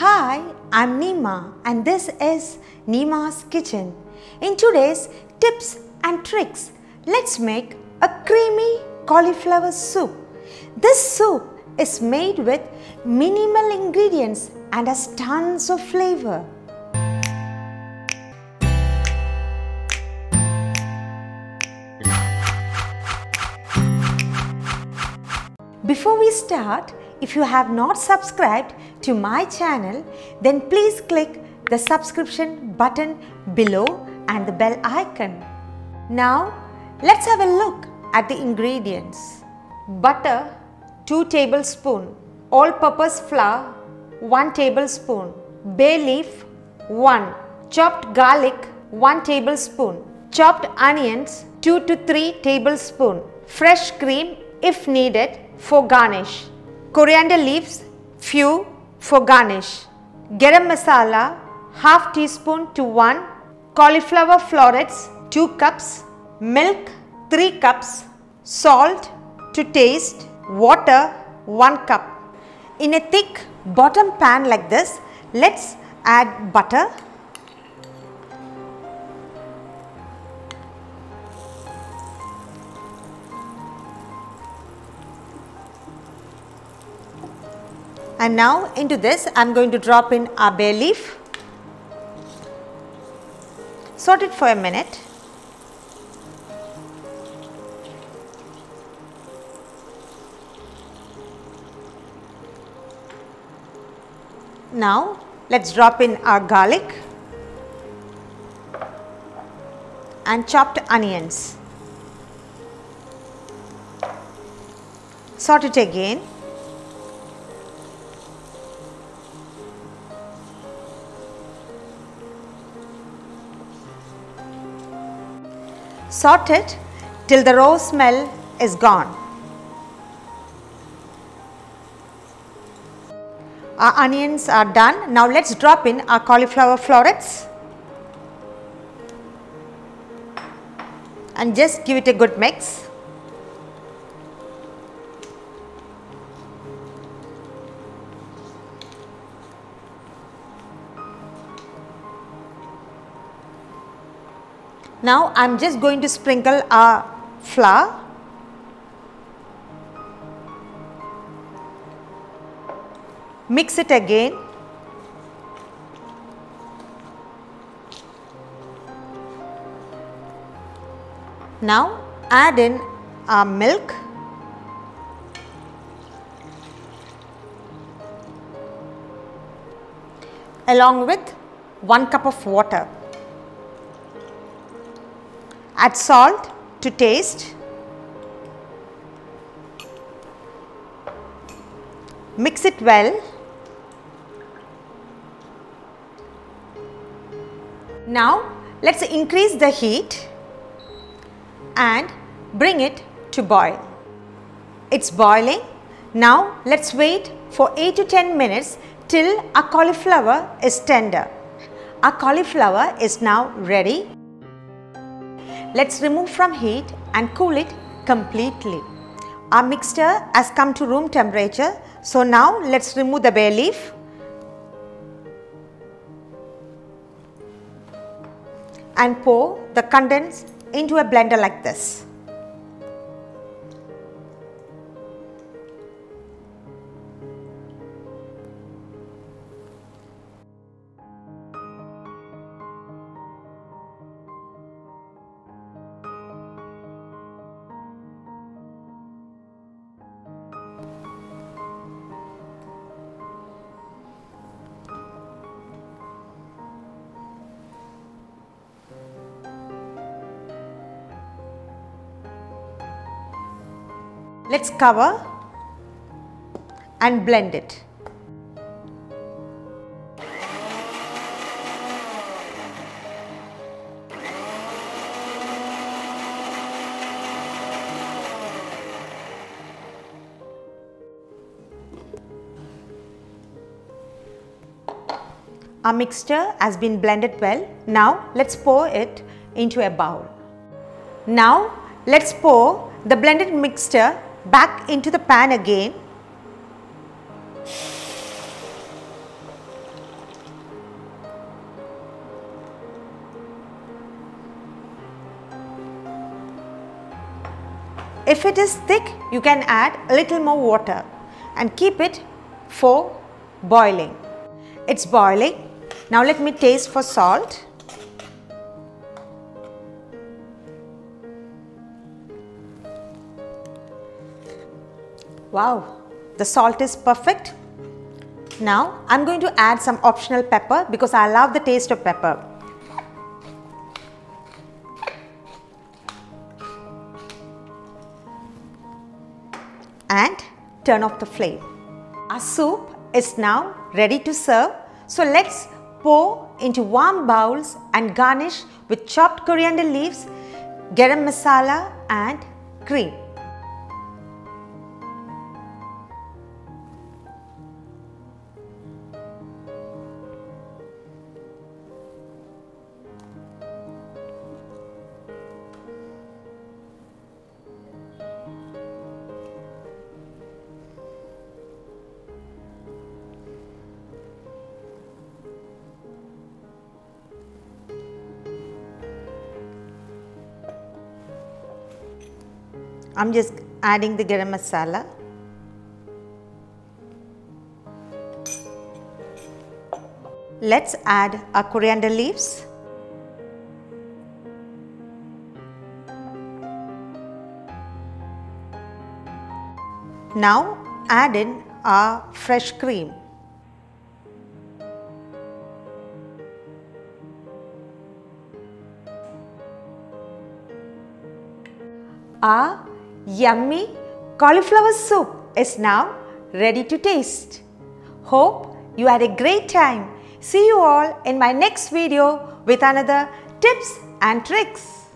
Hi, I'm Neema and this is Neema's Kitchen. In today's tips and tricks, let's make a creamy cauliflower soup. This soup is made with minimal ingredients and has tons of flavor. Before we start, if you have not subscribed to my channel, then please click the subscription button below and the bell icon. Now, let's have a look at the ingredients. Butter 2 tablespoon, all-purpose flour 1 tablespoon, bay leaf 1, chopped garlic 1 tablespoon, chopped onions 2 to 3 tablespoon, fresh cream if needed for garnish, coriander leaves few for garnish, garam masala half teaspoon to 1, cauliflower florets 2 cups, milk 3 cups, salt to taste, water 1 cup. In a thick bottom pan like this, let's add butter. And now into this I am going to drop in our bay leaf. Sauté it for a minute. Now let's drop in our garlic and chopped onions. Sauté it again. Sauté it till the raw smell is gone. Our onions are done. Now let's drop in our cauliflower florets and just give it a good mix. Now I am just going to sprinkle our flour. Mix it again. Now add in our milk. Along with 1 cup of water add salt to taste mix it well Now let's increase the heat and bring it to boil. It's boiling. Now let's wait for 8 to 10 minutes till our cauliflower is tender. Our cauliflower is now ready. Let's remove from heat and cool it completely. Our mixture has come to room temperature. So now let's remove the bay leaf and pour the contents into a blender like this. Let's cover and blend it. Our mixture has been blended well. Now let's pour it into a bowl. Now let's pour the blended mixture back into the pan again. If it is thick, you can add a little more water and keep it for boiling. It's boiling. Now let me taste for salt. Wow, the salt is perfect. Now I'm going to add some optional pepper because I love the taste of pepper. And turn off the flame. Our soup is now ready to serve. So let's pour into warm bowls and garnish with chopped coriander leaves, garam masala and cream. I'm just adding the garam masala. Let's add our coriander leaves. Now add in our fresh cream. Our yummy cauliflower soup is now ready to taste. Hope you had a great time. See you all in my next video with another tips and tricks.